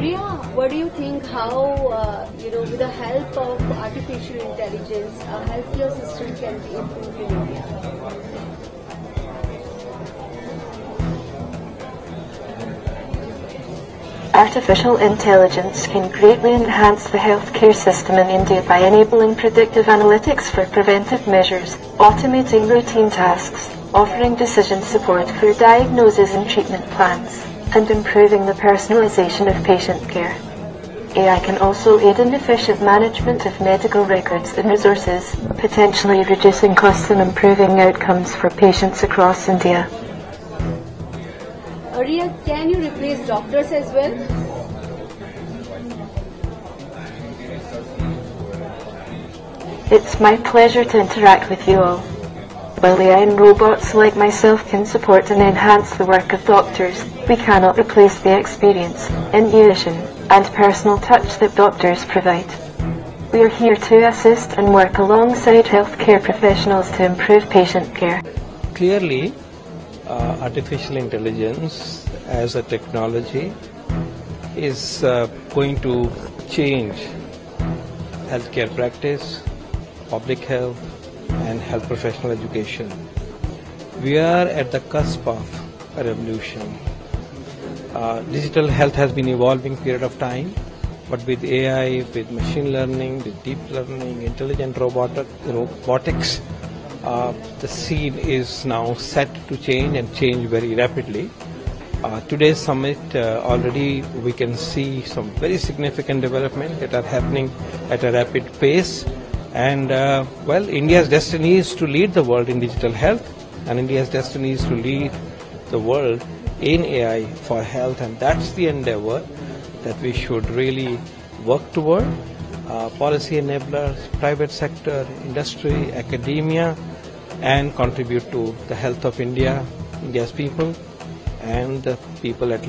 Rhea, what do you think how, uh, you know, with the help of artificial intelligence, a healthcare system can be improved in India? Artificial intelligence can greatly enhance the healthcare system in India by enabling predictive analytics for preventive measures, automating routine tasks, offering decision support for diagnosis and treatment plans, and improving the personalization of patient care. AI can also aid in efficient management of medical records and resources, potentially reducing costs and improving outcomes for patients across India. Uh, Rhea, can you replace doctors as well? It's my pleasure to interact with you all. While robots like myself can support and enhance the work of doctors, we cannot replace the experience, intuition, and personal touch that doctors provide. We are here to assist and work alongside healthcare professionals to improve patient care. Clearly, uh, artificial intelligence as a technology is uh, going to change healthcare practice, public health, and health professional education. We are at the cusp of a revolution. Uh, digital health has been evolving period of time, but with AI, with machine learning, with deep learning, intelligent robotic, robotics, uh, the scene is now set to change and change very rapidly. Uh, today's summit uh, already we can see some very significant development that are happening at a rapid pace and uh, well India's destiny is to lead the world in digital health and India's destiny is to lead the world in AI for health. And that's the endeavor that we should really work toward. Uh, policy enablers private sector industry academia and contribute to the health of India India's people and the people at large